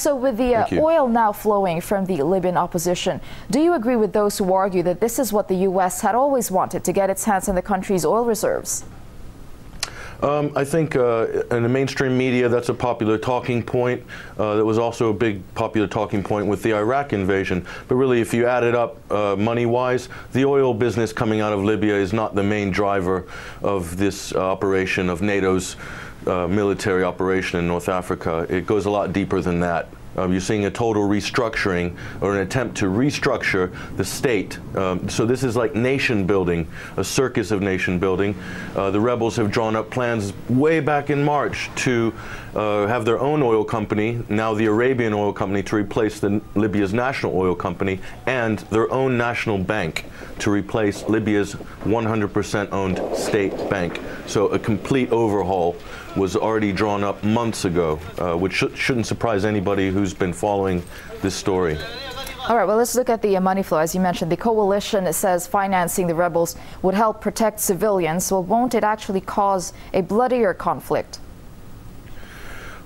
So, with the uh, oil now flowing from the Libyan opposition, do you agree with those who argue that this is what the U.S. had always wanted to get its hands on the country's oil reserves? Um, I think uh, in the mainstream media, that's a popular talking point. Uh, that was also a big popular talking point with the Iraq invasion. But really, if you add it up uh, money-wise, the oil business coming out of Libya is not the main driver of this operation of NATO's uh, military operation in North Africa. It goes a lot deeper than that. Um, you're seeing a total restructuring or an attempt to restructure the state. Um, so this is like nation building, a circus of nation building. Uh, the rebels have drawn up plans way back in March to uh, have their own oil company, now the Arabian Oil Company, to replace the Libya's national oil company, and their own national bank to replace Libya's 100% owned state bank. So a complete overhaul was already drawn up months ago, uh, which sh shouldn't surprise anybody who's been following this story. All right, well, let's look at the money flow. As you mentioned, the coalition says financing the rebels would help protect civilians. Well, won't it actually cause a bloodier conflict?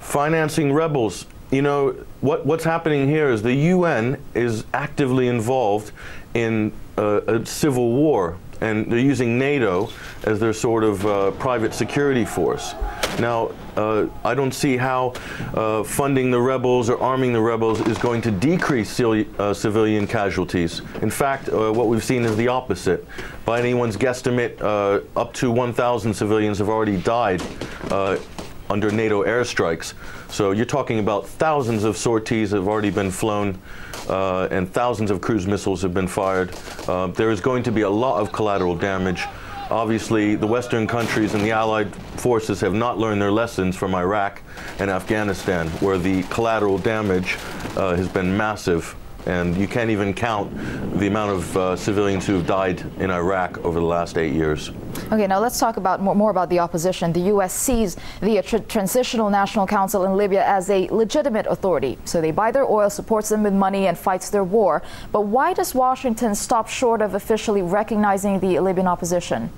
Financing rebels. You know, what, what's happening here is the UN is actively involved in uh, a civil war, and they're using NATO as their sort of uh, private security force. Now, uh, I don't see how uh, funding the rebels or arming the rebels is going to decrease uh, civilian casualties. In fact, what we've seen is the opposite. By anyone's guesstimate, up to 1,000 civilians have already died under NATO airstrikes. So you're talking about thousands of sorties have already been flown and thousands of cruise missiles have been fired. there is going to be a lot of collateral damage. Obviously, the Western countries and the Allied forces have not learned their lessons from Iraq and Afghanistan, where the collateral damage uh, has been massive. And you can't even count the amount of uh, civilians who have died in Iraq over the last eight years. Okay, now let's talk about more, more about the opposition. The U.S. sees the uh, Transitional National Council in Libya as a legitimate authority. So they buy their oil, supports them with money, and fights their war. But why does Washington stop short of officially recognizing the Libyan opposition?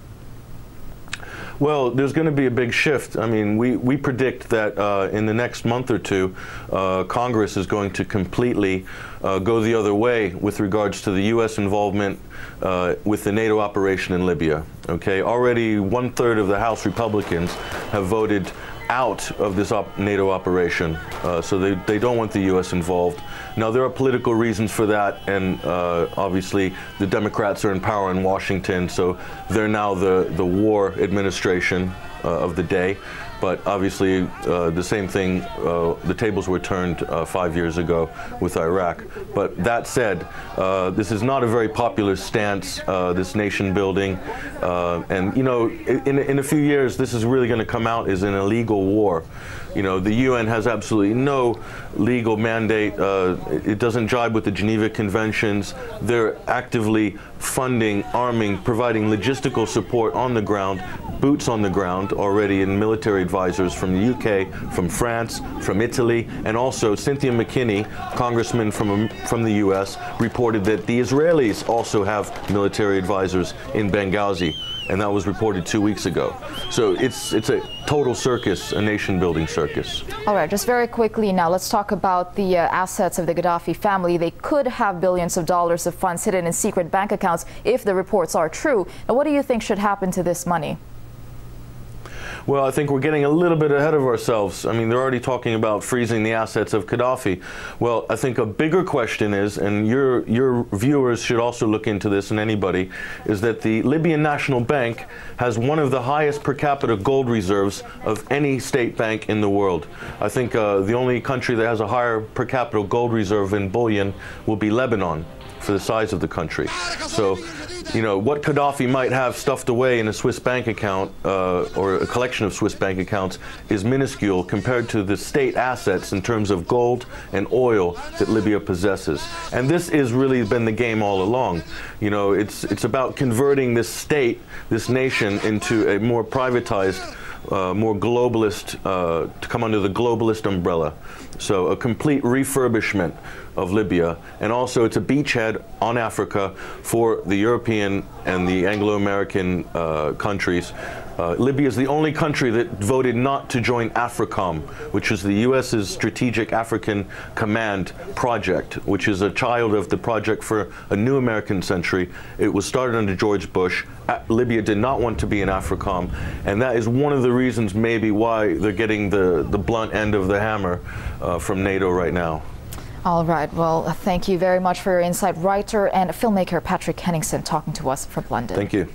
Well, there's going to be a big shift. I mean, we, we predict that uh, in the next month or two, uh, Congress is going to completely uh, go the other way with regards to the U.S. involvement uh, with the NATO operation in Libya. Okay, already one third of the House Republicans have voted out of this op NATO operation. Uh, so they, they don't want the U.S. involved. Now, there are political reasons for that, and uh, obviously the Democrats are in power in Washington, so they're now the, the war administration of the day. But obviously, uh, the same thing, uh, the tables were turned uh, five years ago with Iraq. But that said, uh, this is not a very popular stance, uh, this nation building. Uh, and, you know, in, in a few years, this is really going to come out as an illegal war. You know, the UN has absolutely no legal mandate. Uh, it doesn't jibe with the Geneva Conventions. They're actively funding, arming, providing logistical support on the ground, boots on the ground already in military advisors from the UK, from France, from Italy, and also Cynthia McKinney, congressman from, from the US, reported that the Israelis also have military advisors in Benghazi and that was reported two weeks ago. So it's it's a total circus, a nation-building circus. All right, just very quickly now, let's talk about the uh, assets of the Gaddafi family. They could have billions of dollars of funds hidden in secret bank accounts if the reports are true. Now, what do you think should happen to this money? Well, I think we're getting a little bit ahead of ourselves. I mean, they're already talking about freezing the assets of Gaddafi. Well, I think a bigger question is, and your, your viewers should also look into this, and anybody, is that the Libyan National Bank has one of the highest per capita gold reserves of any state bank in the world. I think uh, the only country that has a higher per capita gold reserve in bullion will be Lebanon for the size of the country. So you know, what Gaddafi might have stuffed away in a Swiss bank account uh, or a collection of Swiss bank accounts is minuscule compared to the state assets in terms of gold and oil that Libya possesses. And this has really been the game all along. You know, it's, it's about converting this state, this nation, into a more privatized uh, more globalist, uh, to come under the globalist umbrella. So a complete refurbishment of Libya, and also it's a beachhead on Africa for the European and the Anglo-American uh, countries Uh, Libya is the only country that voted not to join AFRICOM, which is the U.S.'s Strategic African Command project, which is a child of the Project for a New American Century. It was started under George Bush. Uh, Libya did not want to be in AFRICOM, and that is one of the reasons maybe why they're getting the, the blunt end of the hammer uh, from NATO right now. All right. Well, thank you very much for your insight. Writer and filmmaker Patrick Henningsen talking to us from London. Thank you.